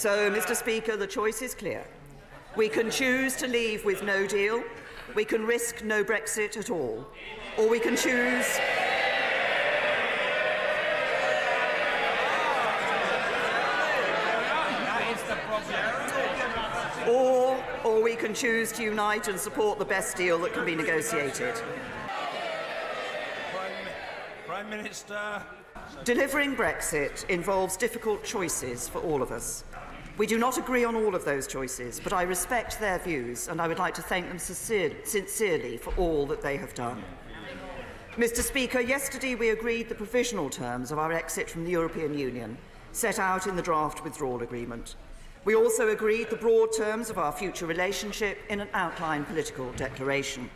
So, Mr Speaker, the choice is clear. We can choose to leave with no deal, we can risk no Brexit at all, or we can choose Or, or we can choose to unite and support the best deal that can be negotiated. Prime Minister. Delivering Brexit involves difficult choices for all of us. We do not agree on all of those choices, but I respect their views and I would like to thank them sincerely for all that they have done. Mr Speaker, yesterday we agreed the provisional terms of our exit from the European Union, set out in the draft withdrawal agreement. We also agreed the broad terms of our future relationship in an outline political declaration.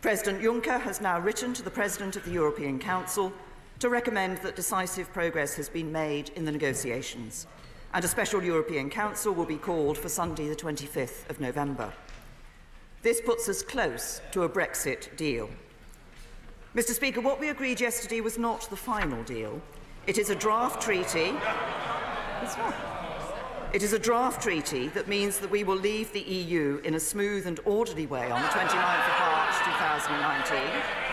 President Juncker has now written to the President of the European Council to recommend that decisive progress has been made in the negotiations, and a special European Council will be called for Sunday, the 25th of November. This puts us close to a Brexit deal. Mr Speaker, what we agreed yesterday was not the final deal. It is a draft treaty. It is a draft treaty that means that we will leave the EU in a smooth and orderly way on the 29th of March 2019.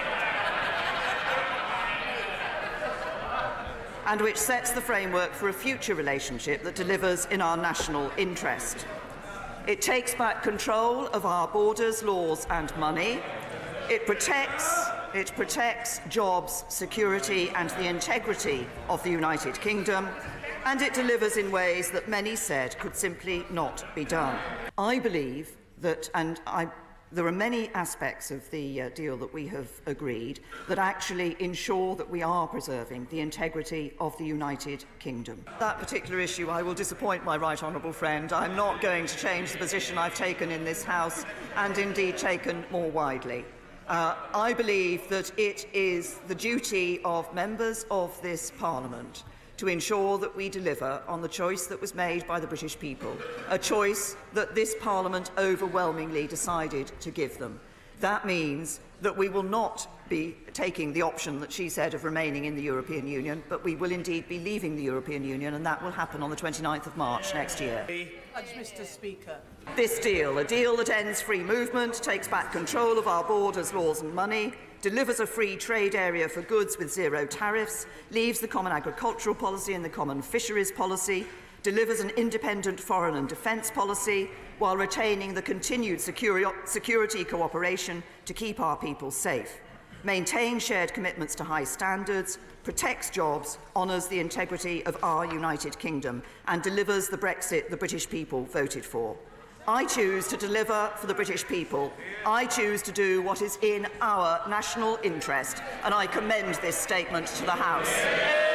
And which sets the framework for a future relationship that delivers in our national interest. It takes back control of our borders, laws and money. It protects, it protects jobs, security and the integrity of the United Kingdom and it delivers in ways that many said could simply not be done. I believe that, and I, there are many aspects of the uh, deal that we have agreed that actually ensure that we are preserving the integrity of the United Kingdom. That particular issue, I will disappoint my right honourable friend. I'm not going to change the position I've taken in this House and indeed taken more widely. Uh, I believe that it is the duty of members of this Parliament to ensure that we deliver on the choice that was made by the British people, a choice that this Parliament overwhelmingly decided to give them. That means that we will not be taking the option that she said of remaining in the European Union, but we will indeed be leaving the European Union, and that will happen on the 29th of March next year. Mr Speaker. This deal, a deal that ends free movement, takes back control of our borders, laws and money, delivers a free trade area for goods with zero tariffs, leaves the common agricultural policy and the common fisheries policy, delivers an independent foreign and defence policy while retaining the continued security cooperation to keep our people safe, maintains shared commitments to high standards, protects jobs, honours the integrity of our United Kingdom and delivers the Brexit the British people voted for. I choose to deliver for the British people. I choose to do what is in our national interest, and I commend this statement to the House.